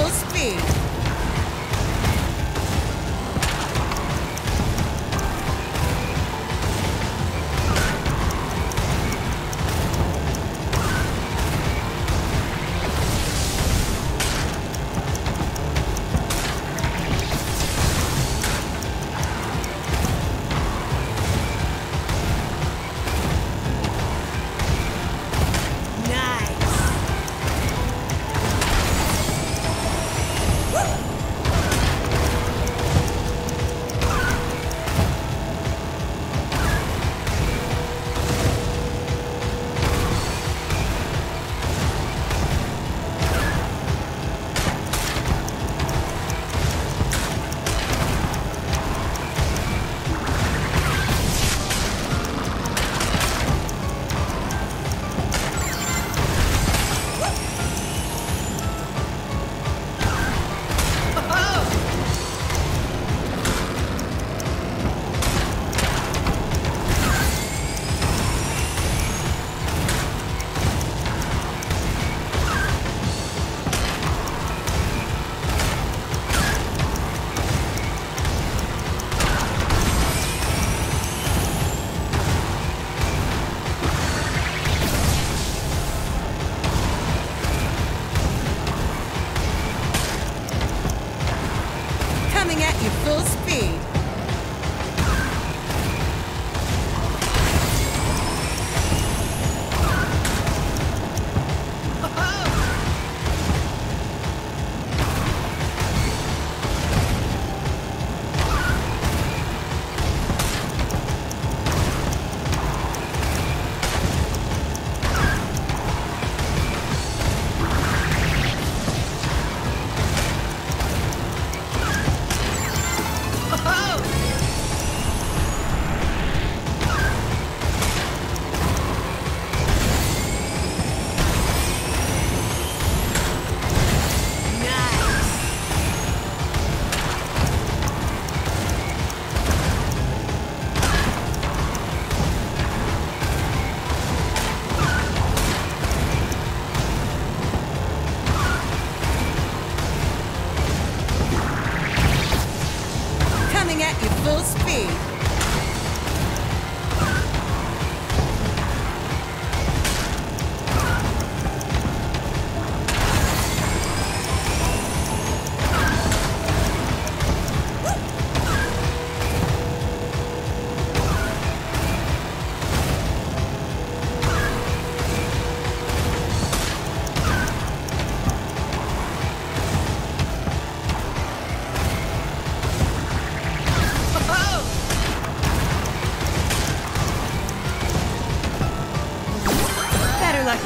full speed. USP. at your full speed.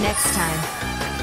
next time.